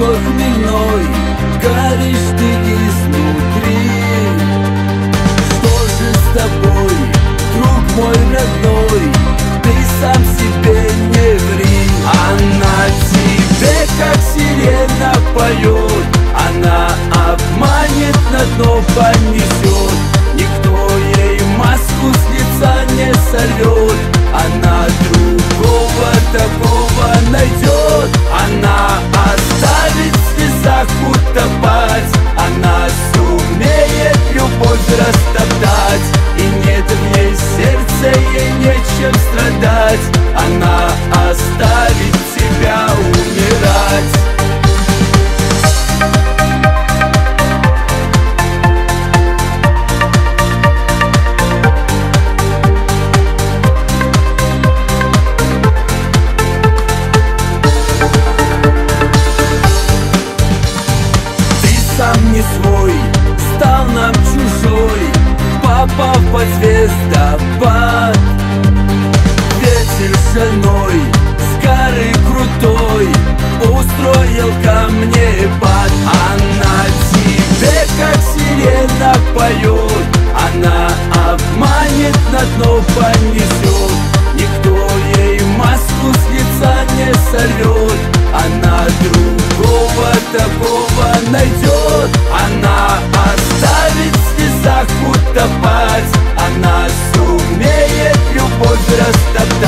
свой хмельной Горишь ты изнутри Что же с тобой, друг мой родной? Попав под звездопад. Ветер шальной, с горы крутой Устроил ко мне пад. Она тебе как сирена поет. Она обманет, на дно понесет. Никто ей маску с лица не сольет. Она другого такого найдет. Она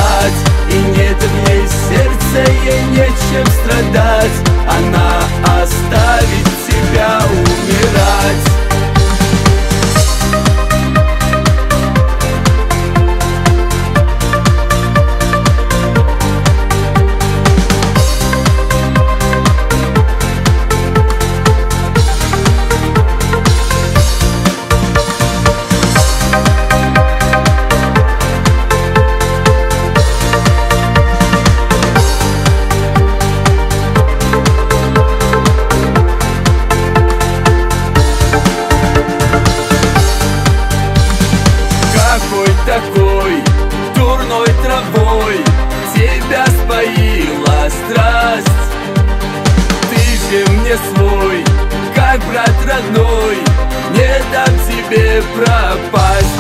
растоптать И нет в ней сердца, ей нечем страдать. Она оставит такой дурной травой. Тебя споила страсть. Ты же мне свой, как брат родной. Не дам тебе пропасть